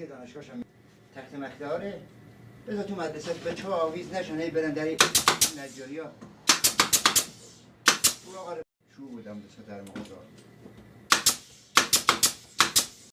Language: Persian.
که دانشگاهش هم تخت مخداره بذار تو مدرسه به چه آویز نشن هی برن در نجاری ها. تو آقا شو بودم به سطر مقدار.